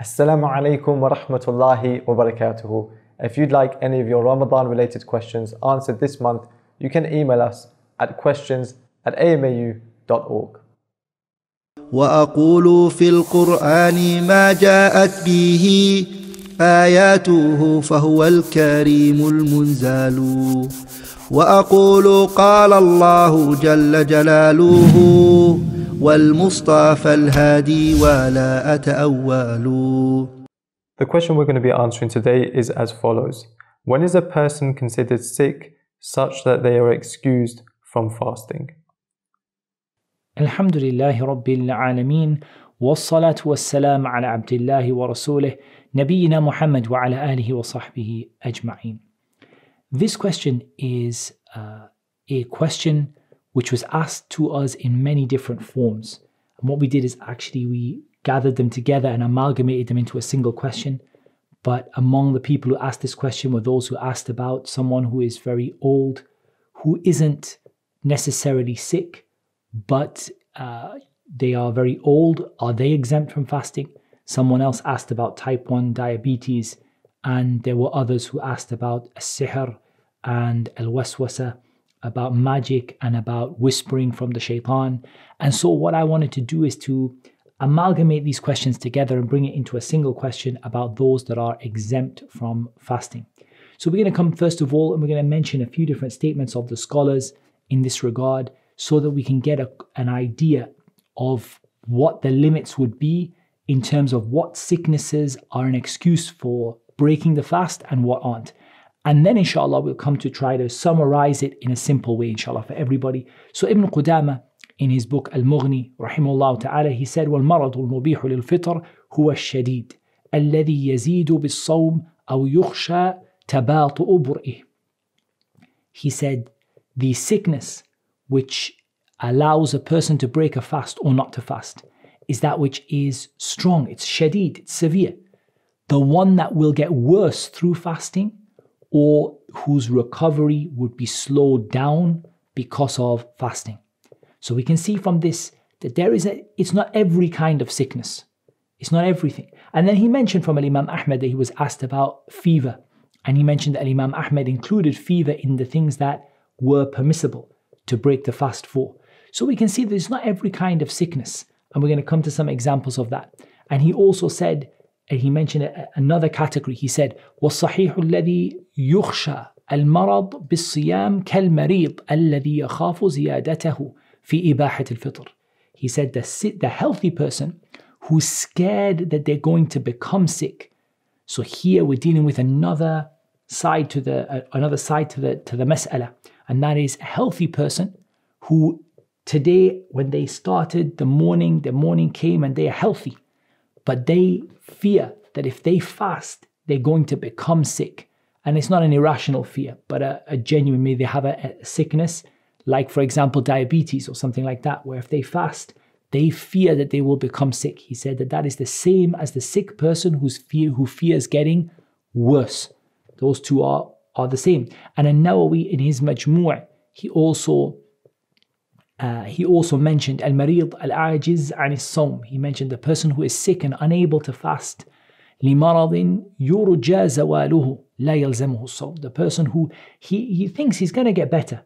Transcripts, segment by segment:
Assalamu alaikum wa rahmatullahi wa barakatuhu. If you'd like any of your Ramadan related questions answered this month, you can email us at questions at amau.org. واقول في القران ما جاءت به اياته فهو الكريم المنزال واقول قال الله جل جلاله والمصطفى الهادي ولا اتاول The question we're going to be answering today is as follows When is a person considered sick such that they are excused from fasting? الحمد لله رب العالمين والصلاة والسلام على عبد الله ورسوله نبينا محمد وعلى آله وصحبه أجمعين. This question is uh, a question which was asked to us in many different forms. And what we did is actually we gathered them together and amalgamated them into a single question. But among the people who asked this question were those who asked about someone who is very old, who isn't necessarily sick, but uh, they are very old. Are they exempt from fasting? Someone else asked about type 1 diabetes, and there were others who asked about sihr and al waswasa, about magic and about whispering from the shaitan. And so, what I wanted to do is to amalgamate these questions together and bring it into a single question about those that are exempt from fasting. So, we're going to come first of all, and we're going to mention a few different statements of the scholars in this regard so that we can get a, an idea of what the limits would be in terms of what sicknesses are an excuse for breaking the fast and what aren't. And then, inshallah, we'll come to try to summarize it in a simple way, inshallah, for everybody. So, Ibn Qudama, in his book Al Mughni, rahimahullah ta'ala, he said, وَالْمَرَضُ الْمُبِيحُ لِلْفِطْرِ هُوَ الشَّدِيدُ الذي يزيد بالصوم أو يخشى تباطؤ برئه. He said, the sickness which allows a person to break a fast or not to fast is that which is strong, it's shadid, it's severe. The one that will get worse through fasting or whose recovery would be slowed down because of fasting. So we can see from this that there is a, it's not every kind of sickness. It's not everything. And then he mentioned from Imam Ahmed that he was asked about fever. And he mentioned that Imam Ahmed included fever in the things that were permissible to break the fast for. So we can see that it's not every kind of sickness. And we're going to come to some examples of that. And he also said, and he mentioned another category. He said, وَالصَّحِيحُ الَّذِي يُخْشَى المرض بالصيام كالمريض الذي يخاف زيادته في إباحة الفطر. He said the, the healthy person who's scared that they're going to become sick. So here we're dealing with another side to the uh, another side to the to the mas'ala and that is a healthy person who today, when they started the morning, the morning came and they are healthy, but they fear that if they fast, they're going to become sick. And it's not an irrational fear, but a, a genuine, maybe they have a, a sickness, like, for example, diabetes or something like that, where if they fast, they fear that they will become sick. He said that that is the same as the sick person who's fear, who fears getting worse. Those two are are the same. And An-Nawawi in his Majmu' he also uh, he also mentioned al-marid al-ajiz عن الصوم. He mentioned the person who is sick and unable to fast. limaradin يرجى زواله لا يلزمه The person who he, he thinks he's going to get better.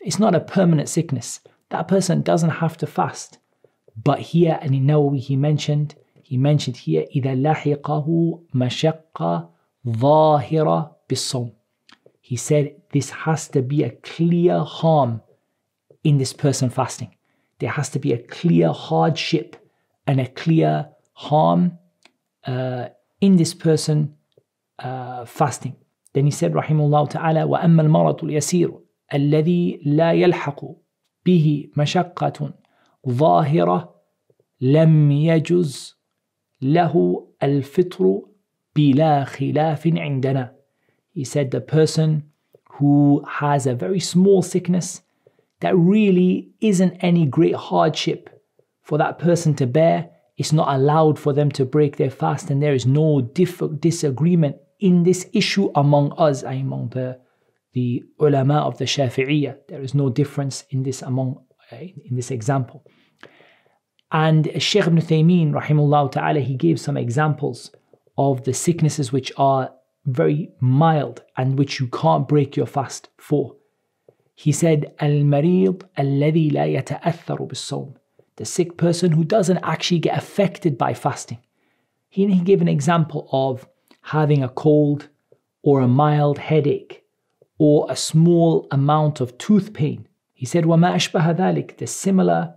It's not a permanent sickness. That person doesn't have to fast. But here and An-Nawawi he mentioned he mentioned here إذا لحقه مشقة ظاهرة بالصوم. He said this has to be a clear harm in this person fasting. There has to be a clear hardship and a clear harm uh, in this person uh, fasting. Then he said, Rahimullah ta'ala, وَأَمَّا الْمَرَضُ الْيَسِيرُ الذي لا يلحق به مشقة ظاهرة لم يجز له الفطر بلا خلاف عندنا he said the person who has a very small sickness that really isn't any great hardship for that person to bear, it's not allowed for them to break their fast, and there is no diff- disagreement in this issue among us, among the, the ulama of the Shafi'iyah. There is no difference in this among uh, in this example. And Shaykh ibn rahimullah ta'ala, he gave some examples of the sicknesses which are very mild and which you can't break your fast for. He said, Al-marid alladhi la yata'atharu bis The sick person who doesn't actually get affected by fasting. He, he gave an example of having a cold or a mild headache or a small amount of tooth pain. He said, وَمَا أَشْبَهَ ذَلك The similar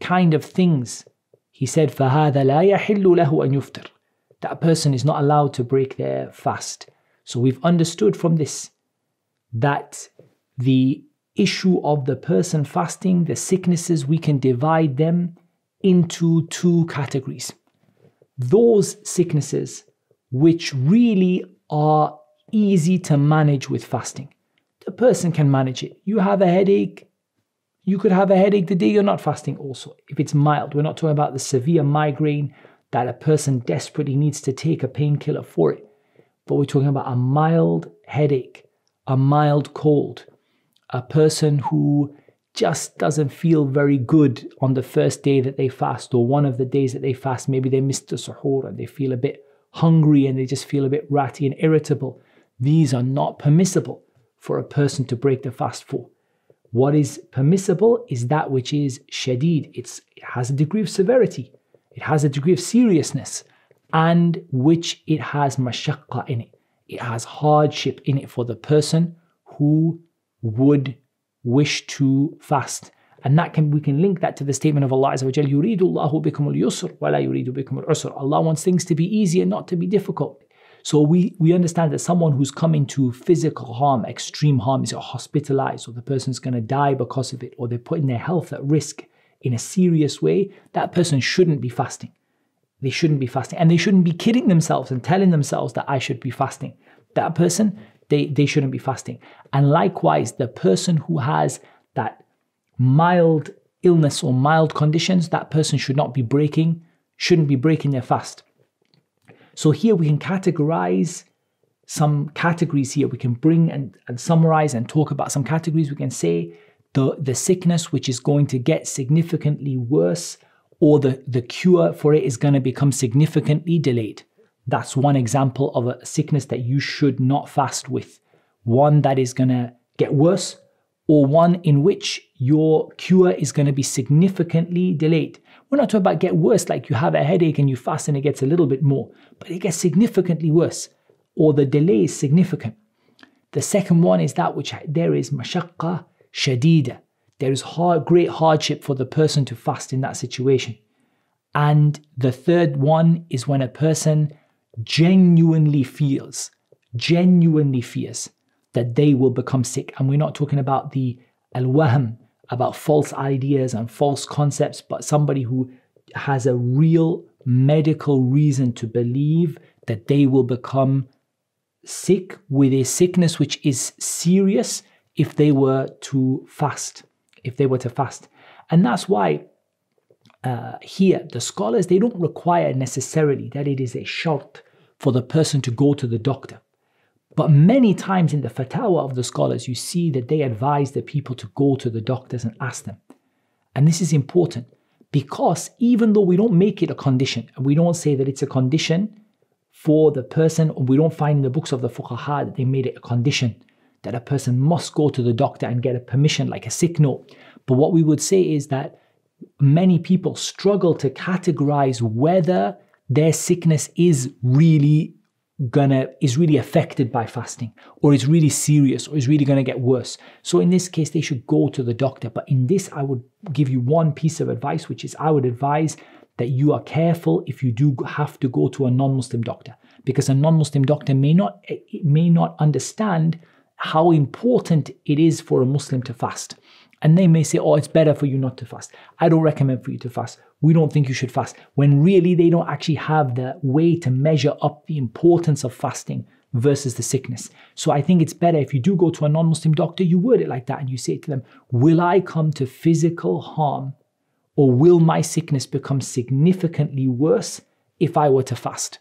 kind of things. He said, فَهَذَا لَا يَحِلُّ لَهُ أَن يُفْتِرْ That person is not allowed to break their fast. So we've understood from this that the issue of the person fasting, the sicknesses, we can divide them into two categories. Those sicknesses which really are easy to manage with fasting. The person can manage it. You have a headache, you could have a headache the day you're not fasting, also. If it's mild, we're not talking about the severe migraine that a person desperately needs to take a painkiller for it, but we're talking about a mild headache, a mild cold, a person who just doesn't feel very good on the first day that they fast or one of the days that they fast. Maybe they missed the suhoor and they feel a bit hungry and they just feel a bit ratty and irritable. These are not permissible for a person to break the fast for. What is permissible is that which is shadid. It's, it has a degree of severity, it has a degree of seriousness, and which it has mashaqqa in it. It has hardship in it for the person who would wish to fast. And that can we can link that to the statement of Allah Azza wa Jal, يُرِيدُ اللَّهُ بِكُمُ الْيُسْرَ وَلَا يُرِيدُ بِكُمُ الْعُسْرَ Allah wants things to be easy and not to be difficult. So we, we understand that someone who's coming to physical harm, extreme harm, is hospitalized, or the person's going to die because of it, or they're putting their health at risk in a serious way, that person shouldn't be fasting. They shouldn't be fasting. And they shouldn't be kidding themselves and telling themselves that I should be fasting. That person they, they shouldn't be fasting. And likewise, the person who has that mild illness or mild conditions, that person should not be breaking, shouldn't be breaking their fast. So here we can categorize some categories here. We can bring and, and summarize and talk about some categories. We can say the, the sickness which is going to get significantly worse or the, the cure for it is going to become significantly delayed. That's one example of a sickness that you should not fast with. One that is going to get worse, or one in which your cure is going to be significantly delayed. We're not talking about get worse, like you have a headache and you fast and it gets a little bit more, but it gets significantly worse, or the delay is significant. The second one is that which there is mashaqqa shadida. There is hard, great hardship for the person to fast in that situation. And the third one is when a person genuinely feels, genuinely fears that they will become sick. And we're not talking about the al-wahm, about false ideas and false concepts, but somebody who has a real medical reason to believe that they will become sick with a sickness which is serious if they were to fast. If they were to fast. And that's why uh, here the scholars they don't require necessarily that it is a shart for the person to go to the doctor. But many times in the fatwa of the scholars, you see that they advise the people to go to the doctors and ask them. And this is important because even though we don't make it a condition, we don't say that it's a condition for the person, we don't find in the books of the fuqaha that they made it a condition that a person must go to the doctor and get a permission, like a sick note. But what we would say is that many people struggle to categorize whether their sickness is really gonna is really affected by fasting or is really serious or is really gonna get worse. So in this case they should go to the doctor. But in this i would give you one piece of advice which is i would advise that you are careful if you do have to go to a non-muslim doctor because a non-muslim doctor may not eh, may not understand how important it is for a muslim to fast and they may say, oh, it's better for you not to fast. I don't recommend for you to fast. We don't think you should fast. When really they don't actually have the way to measure up the importance of fasting versus the sickness. So I think it's better if you do go to a non Muslim doctor, you word it like that and you say to them, Will I come to physical harm or will my sickness become significantly worse if I were to fast?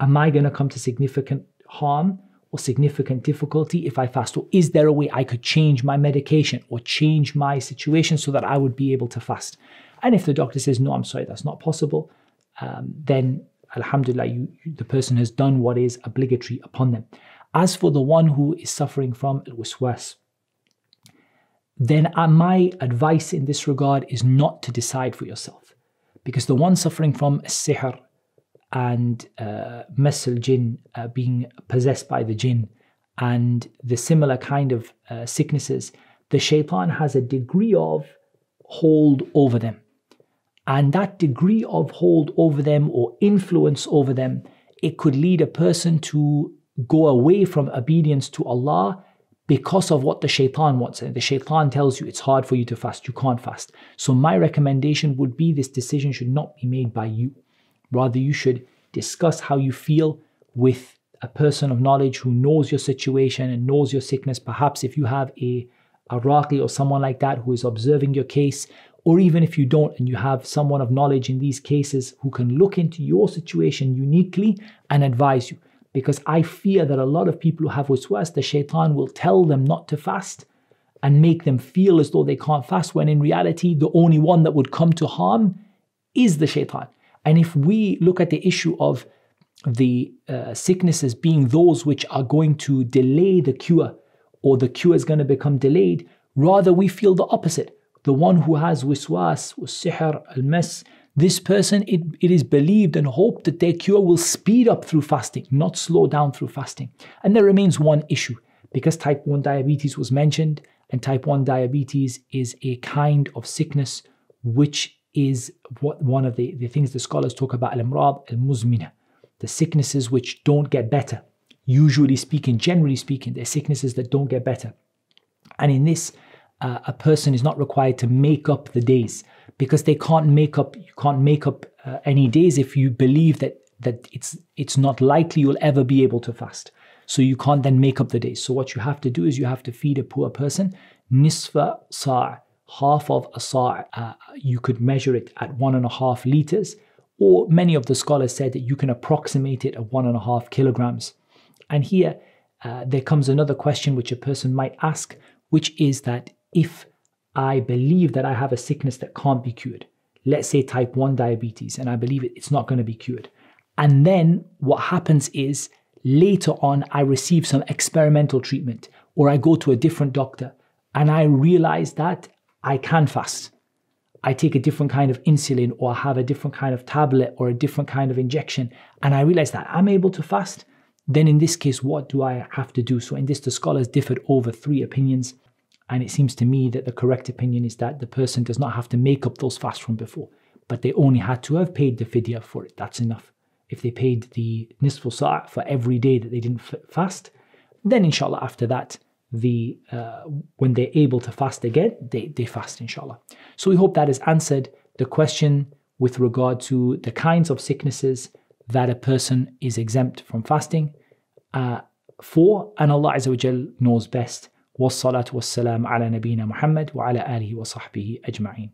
Am I going to come to significant harm or significant difficulty if I fast? Or is there a way I could change my medication or change my situation so that I would be able to fast? And if the doctor says, no, I'm sorry, that's not possible, um, then Alhamdulillah, you, the person has done what is obligatory upon them. As for the one who is suffering from al-waswas, then uh, my advice in this regard is not to decide for yourself. Because the one suffering from sihr and uh, jinn, uh, being possessed by the jinn, and the similar kind of uh, sicknesses, the shaitan has a degree of hold over them. And that degree of hold over them or influence over them, it could lead a person to go away from obedience to Allah because of what the shaitan wants. And the shaitan tells you it's hard for you to fast, you can't fast. So, my recommendation would be this decision should not be made by you. Rather, you should discuss how you feel with a person of knowledge who knows your situation and knows your sickness. Perhaps if you have a, a raqi or someone like that who is observing your case, or even if you don't and you have someone of knowledge in these cases who can look into your situation uniquely and advise you. Because I fear that a lot of people who have waswas, the shaitan will tell them not to fast and make them feel as though they can't fast, when in reality, the only one that would come to harm is the shaitan. And if we look at the issue of the uh, sicknesses being those which are going to delay the cure, or the cure is going to become delayed, rather we feel the opposite. The one who has wiswas, sihr, al-mas, this person, it, it is believed and hoped that their cure will speed up through fasting, not slow down through fasting. And there remains one issue because type 1 diabetes was mentioned, and type 1 diabetes is a kind of sickness which is what one of the, the things the scholars talk about al-imrad al-muzmina, the sicknesses which don't get better. Usually speaking, generally speaking, they're sicknesses that don't get better. And in this, uh, a person is not required to make up the days because they can't make up you can't make up uh, any days if you believe that that it's it's not likely you'll ever be able to fast so you can't then make up the days so what you have to do is you have to feed a poor person nisfa sa' half of a sa' uh, you could measure it at one and a half liters or many of the scholars said that you can approximate it at one and a half kilograms and here uh, there comes another question which a person might ask which is that if I believe that I have a sickness that can't be cured, let's say type 1 diabetes, and I believe it, it's not going to be cured. And then what happens is later on, I receive some experimental treatment or I go to a different doctor and I realize that I can fast. I take a different kind of insulin or have a different kind of tablet or a different kind of injection, and I realize that I'm able to fast. Then, in this case, what do I have to do? So, in this, the scholars differed over three opinions. And it seems to me that the correct opinion is that the person does not have to make up those fasts from before, but they only had to have paid the fidya for it. That's enough. If they paid the nisfu sa' for every day that they didn't fast, then inshallah after that, the uh, when they're able to fast again, they, they fast inshallah. So we hope that has answered the question with regard to the kinds of sicknesses that a person is exempt from fasting uh, for, and Allah Azza wa knows best. والصلاة والسلام على نبينا محمد وعلى آله وصحبه أجمعين